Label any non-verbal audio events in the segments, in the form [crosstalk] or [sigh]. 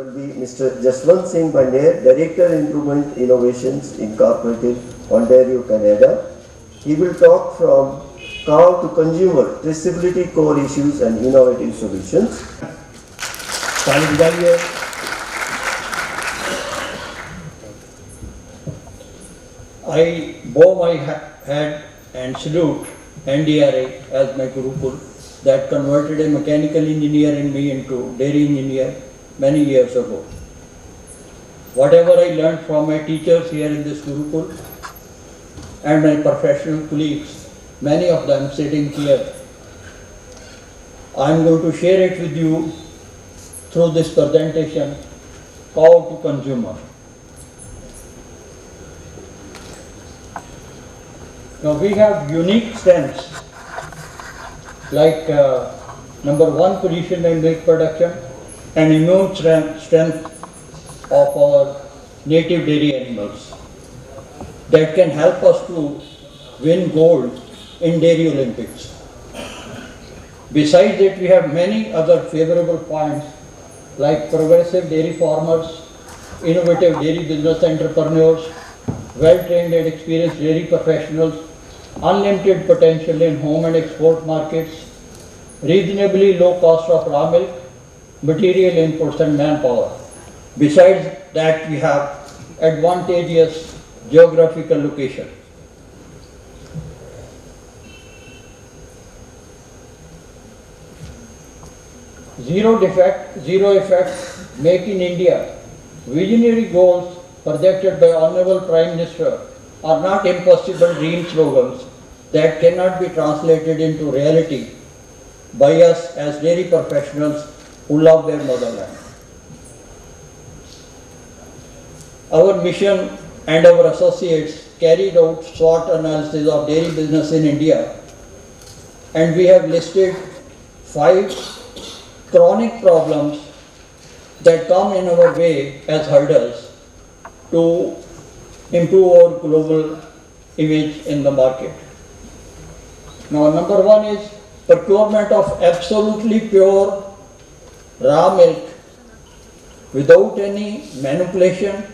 will be Mr. Jaswant Singh Bhandair, Director Improvement Innovations Incorporated, Ontario, Canada. He will talk from cow to consumer, traceability core issues and innovative solutions. I bow my head and salute NDRI as my guru that converted a mechanical engineer in me into dairy engineer many years ago. Whatever I learned from my teachers here in this Gurukul and my professional colleagues, many of them sitting here, I am going to share it with you through this presentation, cow to consumer. Now we have unique strengths like uh, number one position in milk production and immune strength, of our native dairy animals that can help us to win gold in dairy Olympics. Besides that, we have many other favorable points like progressive dairy farmers, innovative dairy business entrepreneurs, well-trained and experienced dairy professionals, unlimited potential in home and export markets, reasonably low cost of raw milk, material inputs and manpower. Besides that, we have advantageous geographical location. Zero defect, zero effect, make in India. Visionary goals projected by Honorable Prime Minister are not impossible dream slogans that cannot be translated into reality by us as dairy professionals who love their motherland. Our mission and our associates carried out SWOT analysis of dairy business in India and we have listed five chronic problems that come in our way as hurdles to improve our global image in the market. Now, number one is procurement of absolutely pure raw milk without any manipulation,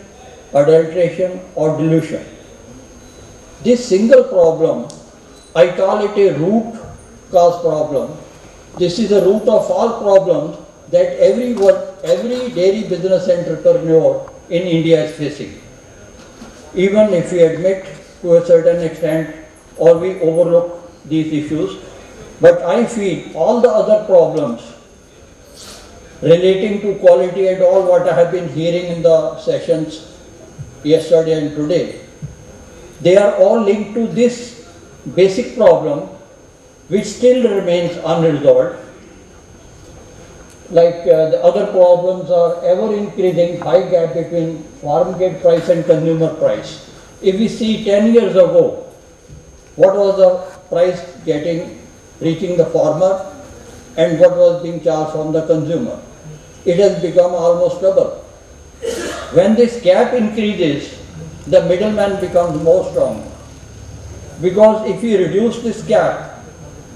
adulteration or dilution. This single problem, I call it a root cause problem. This is the root of all problems that everyone, every dairy business entrepreneur in India is facing. Even if we admit to a certain extent or we overlook these issues, but I feel all the other problems relating to quality and all what I have been hearing in the sessions yesterday and today, they are all linked to this basic problem which still remains unresolved. Like uh, the other problems are ever increasing high gap between farm gate price and consumer price. If we see 10 years ago, what was the price getting, reaching the farmer and what was being charged from the consumer? It has become almost double. When this gap increases, the middleman becomes more strong. Because if you reduce this gap,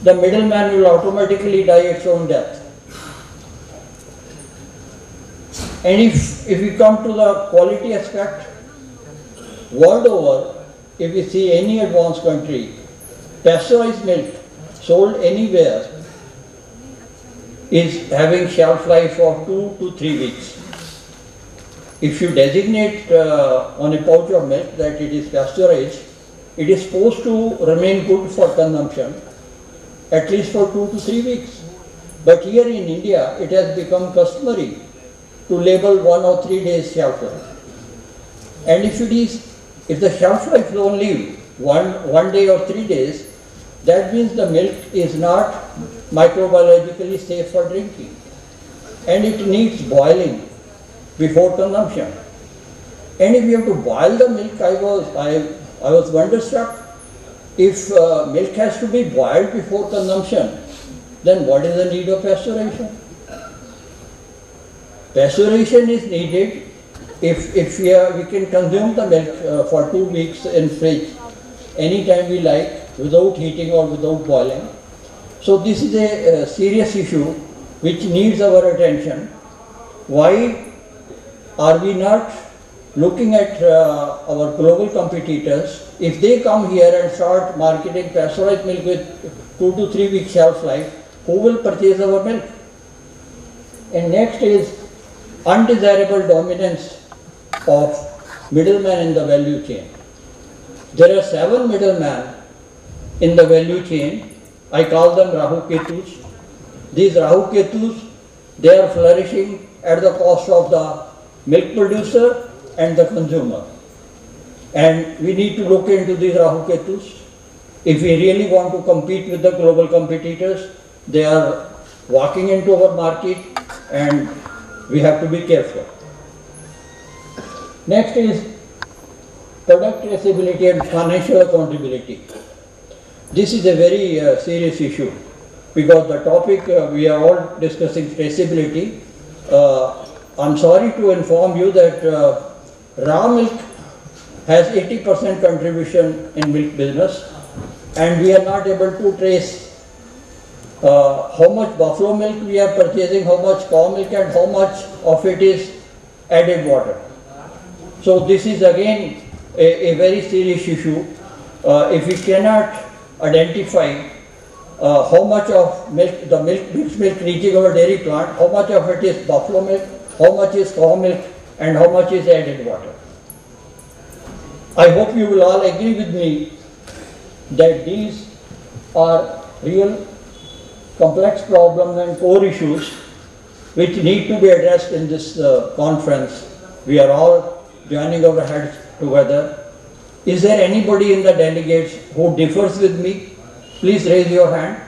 the middleman will automatically die its own death. And if, if we come to the quality aspect, world over, if we see any advanced country, pasteurized milk sold anywhere is having shelf life of two to three weeks. If you designate uh, on a pouch of milk that it is pasteurized, it is supposed to remain good for consumption at least for two to three weeks. But here in India, it has become customary to label one or three days shelf life. And if it is, if the shelf life is only one, one day or three days, that means the milk is not microbiologically safe for drinking. And it needs boiling before consumption. And if you have to boil the milk, I was, I, I was wonderstruck. If uh, milk has to be boiled before consumption, then what is the need of pasteurization? Pasteurization is needed if, if we, are, we can consume the milk uh, for two weeks in fridge anytime we like without heating or without boiling. So this is a, a serious issue which needs our attention. Why are we not looking at uh, our global competitors? If they come here and start marketing pasteurized milk with two to three week shelf life, who will purchase our milk? And next is undesirable dominance of middlemen in the value chain. There are seven middlemen in the value chain. I call them Rahu Ketus. These Rahu Ketus, they are flourishing at the cost of the milk producer and the consumer. And we need to look into these Rahu Ketus. If we really want to compete with the global competitors, they are walking into our market and we have to be careful. Next is product traceability and financial accountability. This is a very uh, serious issue because the topic uh, we are all discussing traceability. Uh, I'm sorry to inform you that uh, raw milk has 80% contribution in milk business and we are not able to trace uh, how much buffalo milk we are purchasing, how much cow milk and how much of it is added water. So this is again a, a very serious issue. Uh, if we cannot identify uh, how much of milk, the milk, mixed milk reaching our dairy plant, how much of it is buffalo milk, how much is cow milk and how much is added water. I hope you will all agree with me that these are real complex problems and core issues which need to be addressed in this uh, conference. We are all joining our heads together. Is there anybody in the delegates who differs with me? Please raise your hand.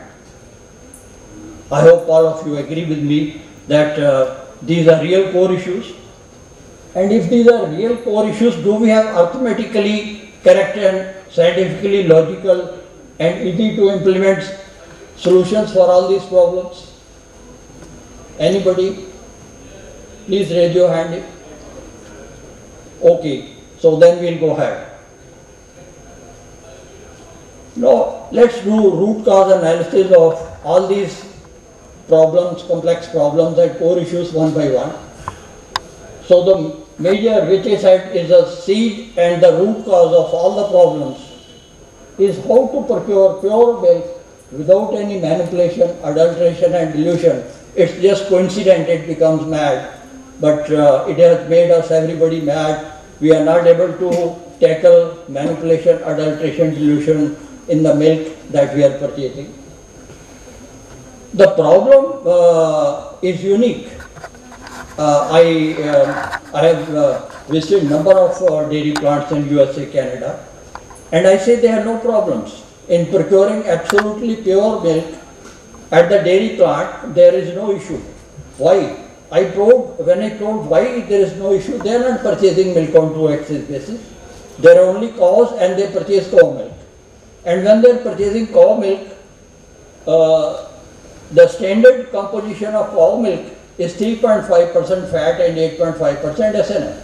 I hope all of you agree with me that uh, these are real core issues. And if these are real core issues, do we have arithmetically correct and scientifically logical and easy to implement solutions for all these problems? Anybody? Please raise your hand. Okay, so then we'll go ahead. Now, let's do root cause analysis of all these problems, complex problems and core issues one by one. So the major which I said is the seed and the root cause of all the problems is how to procure pure milk without any manipulation, adulteration and dilution. It's just coincident it becomes mad, but uh, it has made us everybody mad. We are not able to tackle manipulation, adulteration, dilution in the milk that we are purchasing. The problem uh, is unique. Uh, I, um, I have uh, visited number of uh, dairy plants in USA, Canada, and I say they have no problems in procuring absolutely pure milk at the dairy plant. There is no issue. Why? I probed when I told why there is no issue. They are not purchasing milk on two axis basis. There are only cows and they purchase cow milk. And when they are purchasing cow milk, uh, the standard composition of cow milk is 3.5% fat and 8.5% SNF.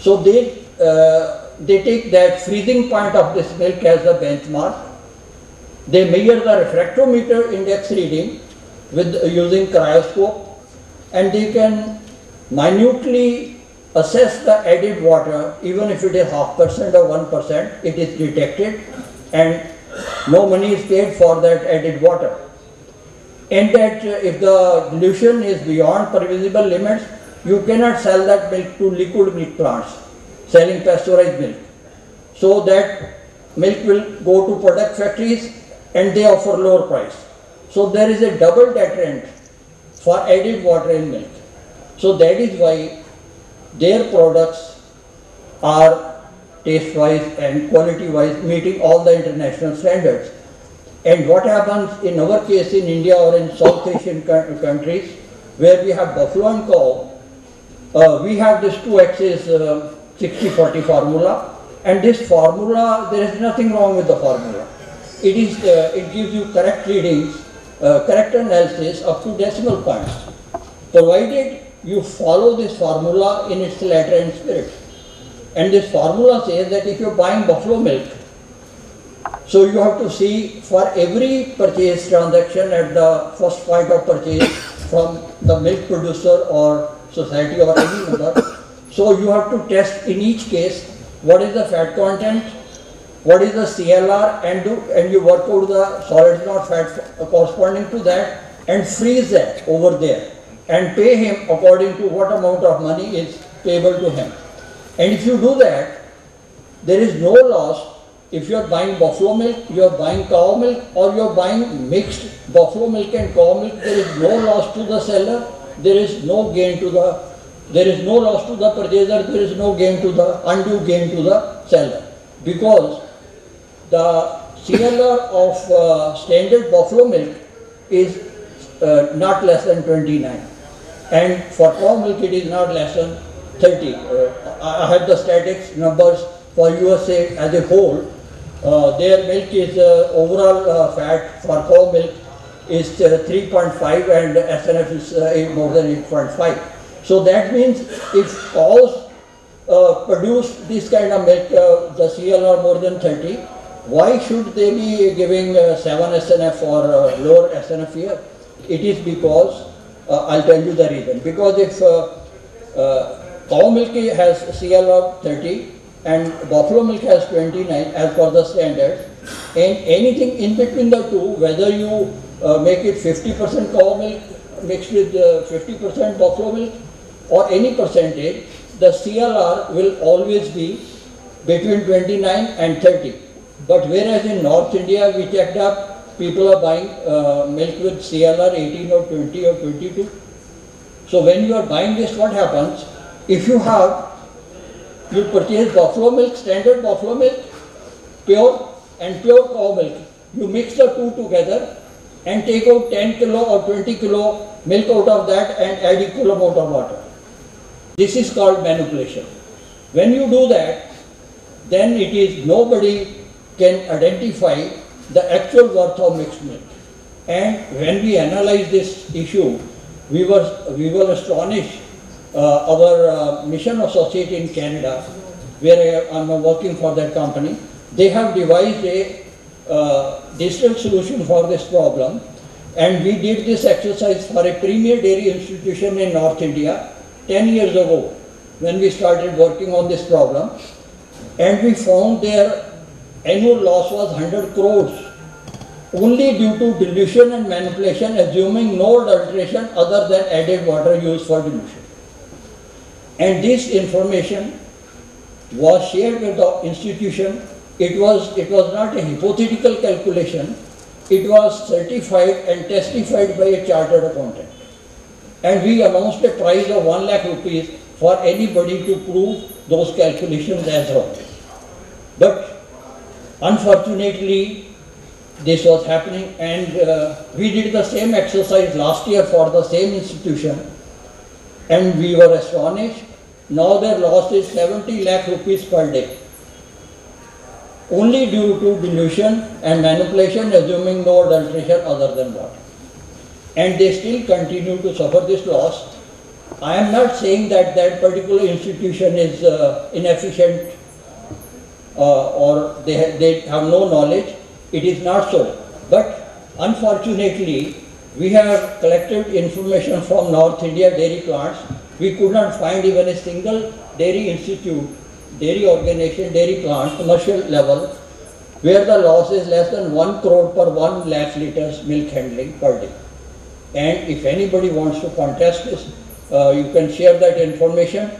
So they, uh, they take that freezing point of this milk as the benchmark. They measure the refractometer index reading with uh, using cryoscope and they can minutely assess the added water even if it is half percent or one percent it is detected and no money is paid for that added water and that if the dilution is beyond permissible limits, you cannot sell that milk to liquid milk plants selling pasteurized milk. So that milk will go to product factories and they offer lower price. So there is a double deterrent for added water in milk. So that is why their products are taste wise and quality wise meeting all the international standards. And what happens in our case in India or in South Asian countries where we have buffalo and cow, uh, we have this two axis 60-40 formula and this formula, there is nothing wrong with the formula. It is, uh, it gives you correct readings, uh, correct analysis up to decimal points, provided you follow this formula in its letter and spirit. And this formula says that if you're buying buffalo milk, so you have to see for every purchase transaction at the first point of purchase from the milk producer or society or any member, So you have to test in each case what is the fat content, what is the CLR and do, and you work out the solid not fat corresponding to that and freeze that over there and pay him according to what amount of money is payable to him. And if you do that, there is no loss if you are buying buffalo milk, you are buying cow milk or you are buying mixed buffalo milk and cow milk, there is no loss to the seller, there is no gain to the, there is no loss to the purchaser, there is no gain to the, undue gain to the seller. Because the CLR of uh, standard buffalo milk is uh, not less than 29 and for cow milk it is not less than 30. Uh, I have the statics numbers for USA as a whole. Uh, their milk is uh, overall fat for cow milk is uh, 3.5 and SNF is more than 8.5. So that means if cows uh, produce this kind of milk, uh, the CLR more than 30, why should they be giving uh, 7 SNF or lower SNF here? It is because, I'll tell you the reason. Because if cow milk has CLR 30 and buffalo milk has 29 as per the standard, and anything in between the two, whether you uh, make it 50% cow milk mixed with uh, 50% buffalo milk or any percentage, the CLR will always be between 29 and 30. But whereas in North India, we checked up, people are buying uh, milk with CLR 18 or 20 or 22. So when you are buying this, what happens? If you have, you purchase buffalo milk, standard buffalo milk, pure and pure cow milk. You mix the two together and take out 10 kilo or 20 kilo milk out of that and add equal amount of water. This is called manipulation. When you do that, then it is nobody can identify the actual worth of mixed milk. And when we analyze this issue, we were, we were astonished. Uh, our uh, mission associate in Canada, where I am working for that company, they have devised a uh, digital solution for this problem. And we did this exercise for a premier dairy institution in North India 10 years ago when we started working on this problem. And we found their annual loss was 100 crores only due to dilution and manipulation, assuming no adulteration other than added water used for dilution. And this information was shared with the institution. It was, it was not a hypothetical calculation. It was certified and testified by a chartered accountant. And we announced a prize of 1 lakh rupees for anybody to prove those calculations as wrong. But unfortunately, this was happening and uh, we did the same exercise last year for the same institution and we were astonished. Now their loss is 70 lakh rupees per day. Only due to dilution and manipulation assuming no adulteration other than water. And they still continue to suffer this loss. I am not saying that that particular institution is uh, inefficient uh, or they, ha- they have no knowledge. It is not so. But unfortunately, we have collected information from North India dairy plants. We could not find even a single dairy institute, dairy organization, dairy plant, commercial level, where the loss is less than 1 crore per 1 lakh liters milk handling per day. And if anybody wants to contest this, uh, you can share that information.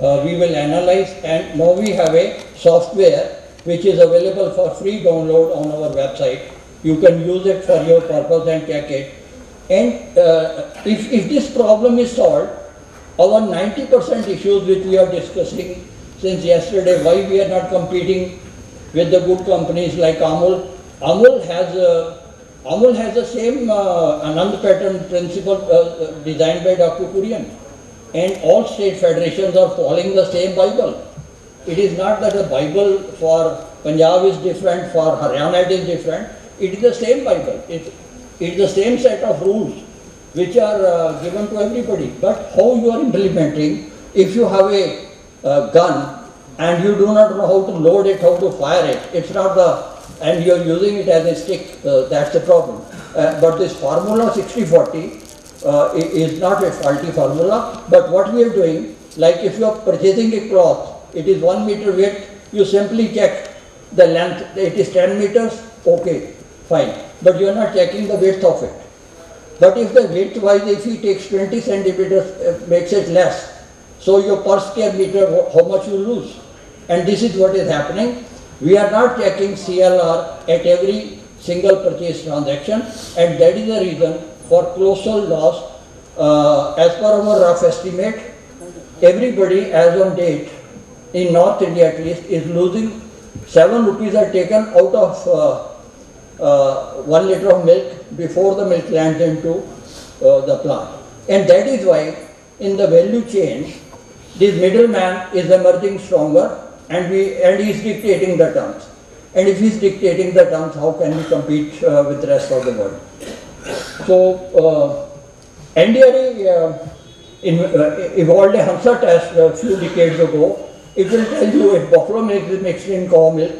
Uh, we will analyze and now we have a software which is available for free download on our website. You can use it for your purpose and check it. And uh, if, if this problem is solved, our 90% issues which we are discussing since yesterday, why we are not competing with the good companies like Amul. Amul has uh, Amul has the same uh, Anand pattern principle uh, designed by Dr. Kurian. And all state federations are following the same Bible. It is not that the Bible for Punjab is different, for Haryana it is different. It is the same Bible. It, it is the same set of rules which are uh, given to everybody. But how you are implementing, if you have a uh, gun and you do not know how to load it, how to fire it, it's not the, and you are using it as a stick, uh, that's the problem. Uh, but this formula 60-40 uh, is not a faulty formula, but what we are doing, Like if you are purchasing a cloth, it is one meter width, you simply check the length, it is 10 meters, okay, fine. But you are not checking the width of it. But if the width wise, if he takes 20 centimeters, uh, makes it less, so your per square meter, how much you lose? And this is what is happening. We are not checking CLR at every single purchase transaction, and that is the reason for colossal loss. Uh, as per our rough estimate, everybody as on date, in North India at least, is losing 7 rupees are taken out of uh, uh, 1 liter of milk before the milk lands into uh, the plant. And that is why in the value chain, this middleman is emerging stronger and we and he is dictating the terms. And if he is dictating the terms, how can we compete uh, with the rest of the world? So, uh, uh, in, uh, evolved a Hansa test a few decades ago. It will tell you if buffalo milk is mixed in cow milk,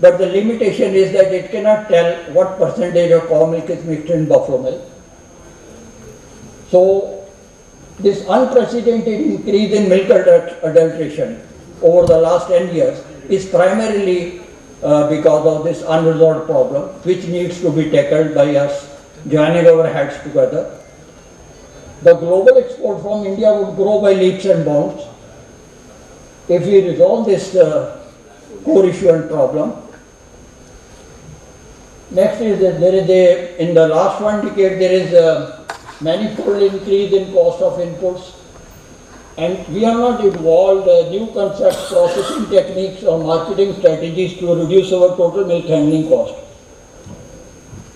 but the limitation is that it cannot tell what percentage of cow milk is mixed in buffalo milk. So, this unprecedented increase in milk adult- adulteration over the last 10 years is primarily uh, because of this unresolved problem, which needs to be tackled by us joining our heads together. The global export from India would grow by leaps and bounds if we resolve this uh, core issue and problem. Next is that there is a, in the last one decade, there is a manifold increase in cost of inputs. And we have not evolved uh, new concepts, processing techniques or marketing strategies to reduce our total milk handling cost.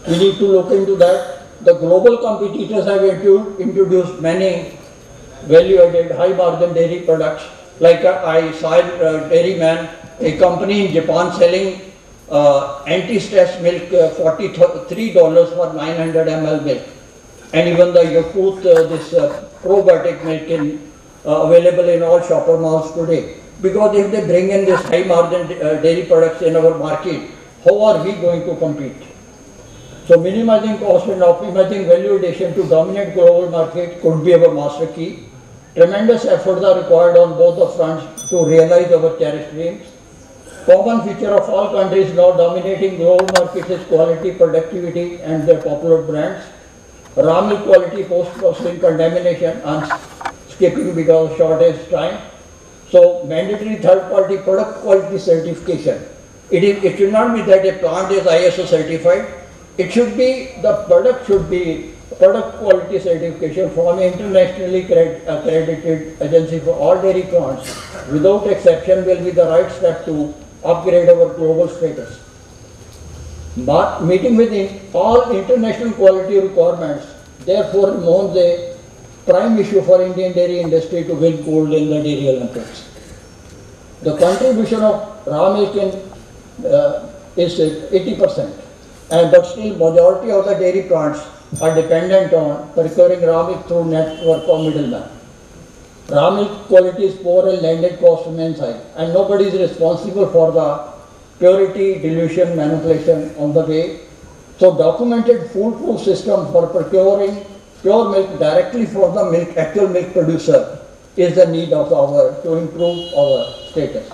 We need to look into that. The global competitors have intro- introduced many value-added, high-margin dairy products. Like uh, I saw uh, Dairyman, a company in Japan selling uh, anti-stress milk, uh, $43 for 900 ml milk. And even the Yakult, uh, this uh, probiotic milk in, uh, available in all shopper malls today. Because if they bring in this high-margin uh, dairy products in our market, how are we going to compete? So minimizing cost and optimizing value addition to dominate global market could be our master key. Tremendous efforts are required on both the fronts to realize our cherished dreams. Common feature of all countries now dominating global markets is quality, productivity and their popular brands. Raw milk quality, post-processing contamination, I'm skipping because of shortage time. So mandatory third-party product quality certification. It is, it should not be that a plant is ISO certified. It should be, the product should be product quality certification from an internationally accredited uh, agency for all dairy plants without exception will be the right step to upgrade our global status. But meeting with all international quality requirements therefore remains a prime issue for Indian dairy industry to win gold in the dairy Olympics. The contribution of raw milk in, uh, is eighty percent. And but still majority of the dairy plants are dependent on procuring raw milk through network of middlemen. Raw milk quality is poor and landed cost remains high and nobody is responsible for the purity, dilution, manipulation on the way. So documented foolproof system for procuring pure milk directly from the milk, actual milk producer is the need of our, to improve our status.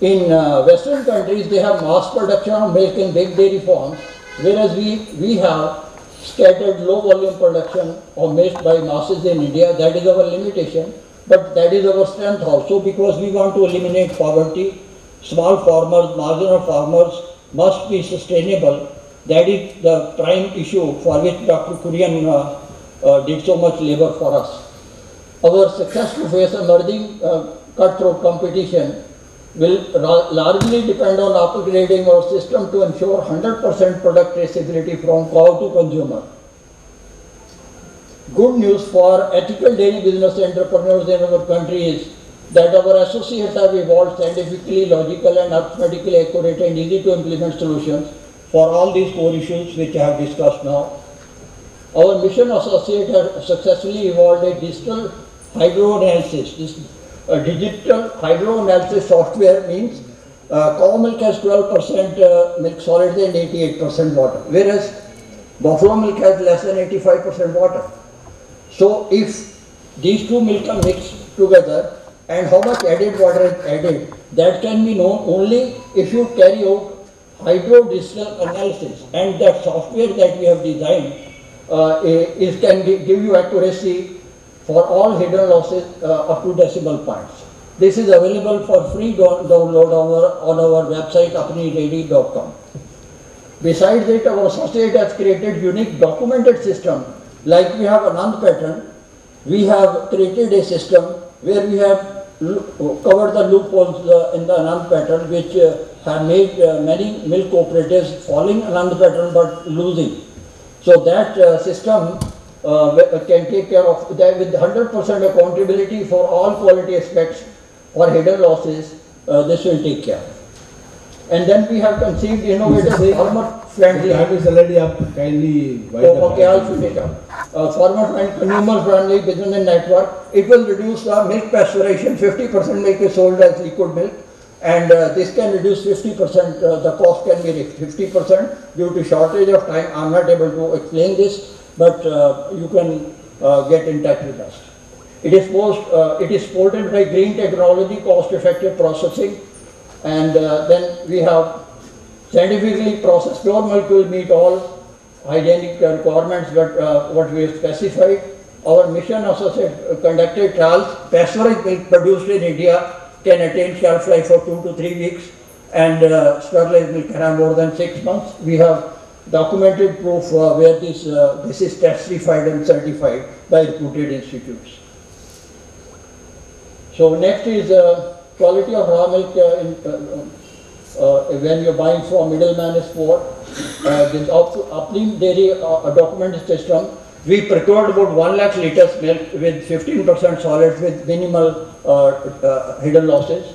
In uh, Western countries, they have mass production of milk in big dairy farms, whereas we, we have scattered low volume production or milk by masses in India. That is our limitation, but that is our strength also because we want to eliminate poverty. Small farmers, marginal farmers must be sustainable. That is the prime issue for which Dr. Kurian uh, uh, did so much labor for us. Our success to face emerging uh, cutthroat competition will largely depend on upgrading our system to ensure 100% product traceability from cow to consumer. Good news for ethical dairy business entrepreneurs in our country is that our associates have evolved scientifically, logical and arithmetically accurate and easy to implement solutions for all these core issues which I have discussed now. Our mission associate has successfully evolved a digital hydroanalysis. This uh, digital hydroanalysis software means uh, cow milk has 12% uh, milk solids and 88% water, whereas buffalo milk has less than 85% water. So if these two milk are mixed, together and how much added water is added, that can be known only if you carry out hydrodigital analysis. And that software that we have designed uh, is, can give you accuracy for all hidden losses uh, up to decimal points. This is available for free download on our, on our website apniready.com. Besides it, our associate has created unique documented system. Like we have Anand pattern, we have created a system where we have covered the loopholes uh, in the Anand pattern which uh, have made uh, many milk cooperatives following Anand pattern but losing. So that uh, system uh, can take care of that with 100% accountability for all quality aspects or hidden losses, uh, this will take care. And then we have conceived innovative farmer friendly. time is already up, kindly. Oh. Okay, I'll finish up. Uh, farmer and consumer friendly business network, it will reduce the milk pasteurization, fifty percent milk is sold as liquid milk. And uh, this can reduce fifty percent, uh, the cost can be fifty percent due to shortage of time. I'm not able to explain this, but uh, you can uh, get in touch with us. It is post, uh, it is supported by green technology, cost effective processing. And then we have scientifically processed pure milk will meet all hygienic requirements that, uh, what we have specified. Our mission associate conducted trials, pasteurized milk produced in India can attain shelf life for two to three weeks and uh, sterilized milk can have more than six months. We have documented proof uh, where this, uh, this is test certified and certified by reputed institutes. So next is uh, quality of raw milk in, uh, when you're buying from middleman is poor. Uh, this Uplim Dairy uh, a documented system, we procured about 1 lakh liters milk with 15% solids with minimal hidden losses.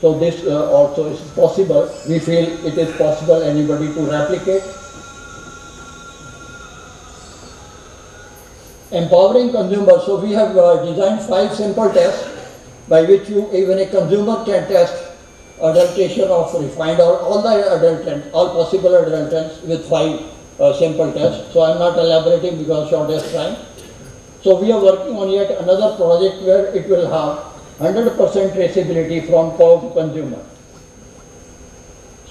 So this also is possible. We feel it is possible anybody to replicate. Empowering consumers. So we have uh, designed five simple tests by which you, even a consumer can test adulteration of refined or all the adulterants, all possible adulterants with five uh, simple tests. So I'm not elaborating because shortage time. So we are working on yet another project where it will have 100% traceability from cow to consumer.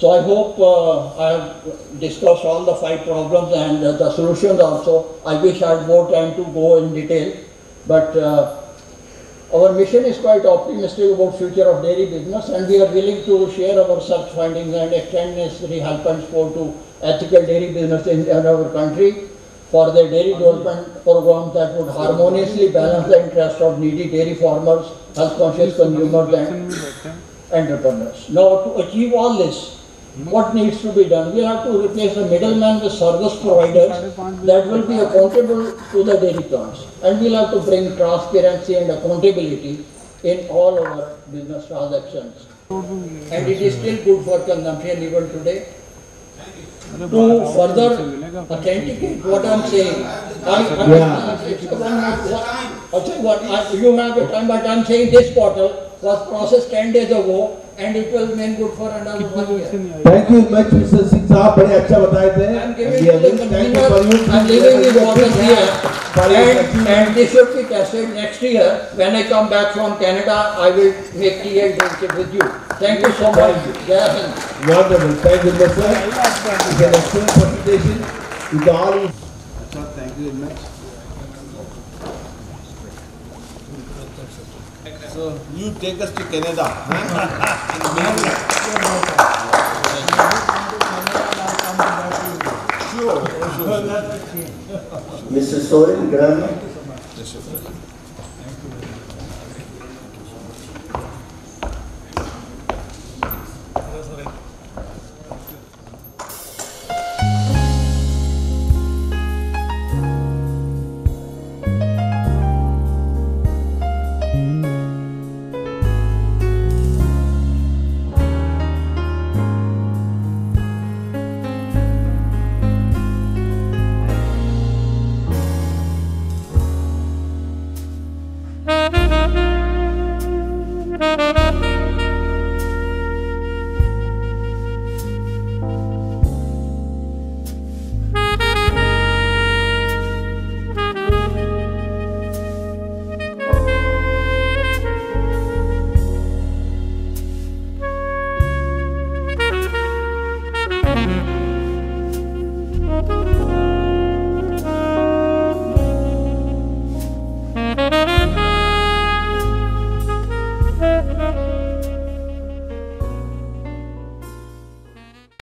So I hope uh, I have discussed all the five problems and uh, the solutions also. I wish I had more time to go in detail, but uh, our mission is quite optimistic about future of dairy business and we are willing to share our search findings and extend necessary help and support to ethical dairy business in, in our country for the dairy development programs that would harmoniously balance the interest of needy dairy farmers, health conscious consumers and entrepreneurs. Now to achieve all this, what needs to be done? We have to replace the middleman with service providers that will be accountable to the dairy plants. And we'll have to bring transparency and accountability in all our business transactions. And it is still good for consumption even today. To further authenticate what I'm saying, I, I, Yeah. it's one, what, I'll tell you what, I, you have a time, but I'm saying this bottle was processed ten days ago and it will remain good for another one year. Thank you much, Mr. Singh साहब बड़े अच्छा बताए थे. I'm giving And to we the thank you for consumer, you. I'm leaving this. For your And, and this should be tested next year. When I come back from Canada, I will make tea and drink it with you. Thank you so much. Hind. Wonderful. Thank you, Mr. It's an excellent presentation. With all Sir, thank you very much. So you take us to Canada. [laughs] Sure, sure. Mr. Soren Graham.